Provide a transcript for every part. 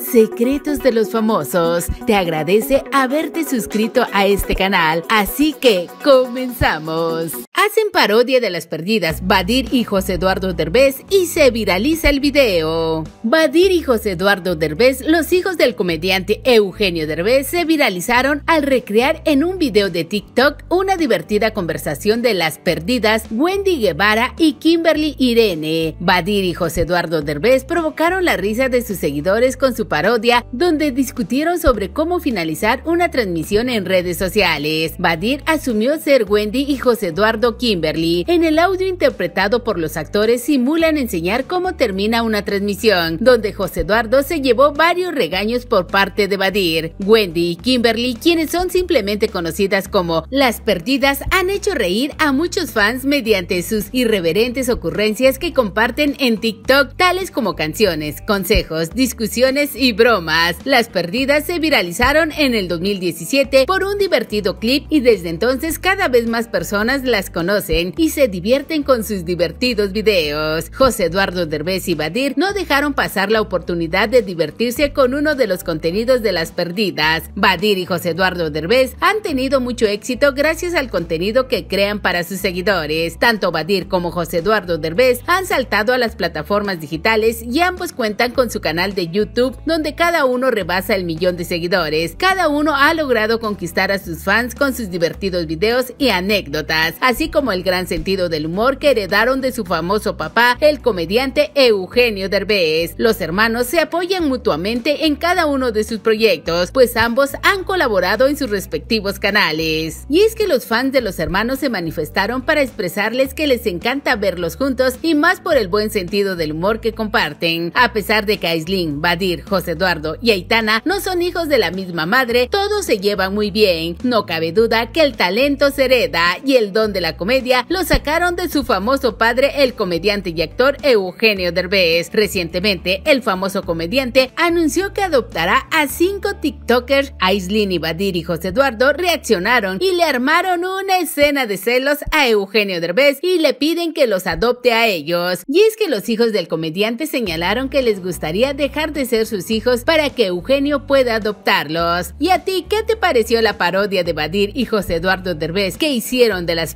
Secretos de los Famosos. Te agradece haberte suscrito a este canal, así que comenzamos. Hacen parodia de las perdidas Badir y José Eduardo Derbez y se viraliza el video. Badir y José Eduardo Derbez, los hijos del comediante Eugenio Derbez, se viralizaron al recrear en un video de TikTok una divertida conversación de las perdidas Wendy Guevara y Kimberly Irene. Badir y José Eduardo Derbez provocaron la risa de sus seguidores con su parodia, donde discutieron sobre cómo finalizar una transmisión en redes sociales. Badir asumió ser Wendy y José Eduardo Kimberly. En el audio interpretado por los actores simulan enseñar cómo termina una transmisión, donde José Eduardo se llevó varios regaños por parte de Badir. Wendy y Kimberly, quienes son simplemente conocidas como las perdidas, han hecho reír a muchos fans mediante sus irreverentes ocurrencias que comparten en TikTok, tales como canciones, consejos, discusiones y bromas. Las perdidas se viralizaron en el 2017 por un divertido clip y desde entonces cada vez más personas las conocen conocen y se divierten con sus divertidos videos. José Eduardo Derbez y Badir no dejaron pasar la oportunidad de divertirse con uno de los contenidos de las perdidas. Badir y José Eduardo Derbez han tenido mucho éxito gracias al contenido que crean para sus seguidores. Tanto Badir como José Eduardo Derbez han saltado a las plataformas digitales y ambos cuentan con su canal de YouTube donde cada uno rebasa el millón de seguidores. Cada uno ha logrado conquistar a sus fans con sus divertidos videos y anécdotas, así como el gran sentido del humor que heredaron de su famoso papá, el comediante Eugenio Derbez. Los hermanos se apoyan mutuamente en cada uno de sus proyectos, pues ambos han colaborado en sus respectivos canales. Y es que los fans de los hermanos se manifestaron para expresarles que les encanta verlos juntos y más por el buen sentido del humor que comparten. A pesar de que Aislin, Badir, José Eduardo y Aitana no son hijos de la misma madre, todos se llevan muy bien. No cabe duda que el talento se hereda y el don de la comedia lo sacaron de su famoso padre, el comediante y actor Eugenio Derbez. Recientemente, el famoso comediante anunció que adoptará a cinco TikTokers. Aislin, Badir y José Eduardo reaccionaron y le armaron una escena de celos a Eugenio Derbez y le piden que los adopte a ellos. Y es que los hijos del comediante señalaron que les gustaría dejar de ser sus hijos para que Eugenio pueda adoptarlos. ¿Y a ti qué te pareció la parodia de Badir y José Eduardo Derbez que hicieron de las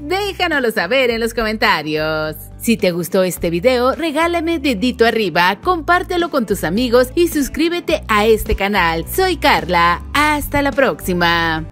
déjanoslo saber en los comentarios. Si te gustó este video, regálame dedito arriba, compártelo con tus amigos y suscríbete a este canal. Soy Carla, hasta la próxima.